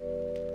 you.